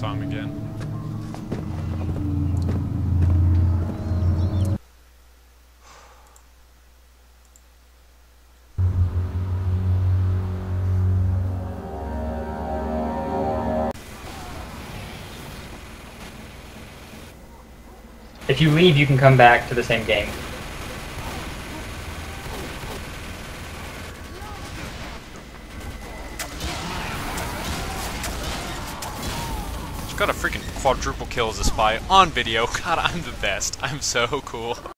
him again. If you leave, you can come back to the same game. Just got a freaking quadruple kill as a spy on video. God, I'm the best. I'm so cool.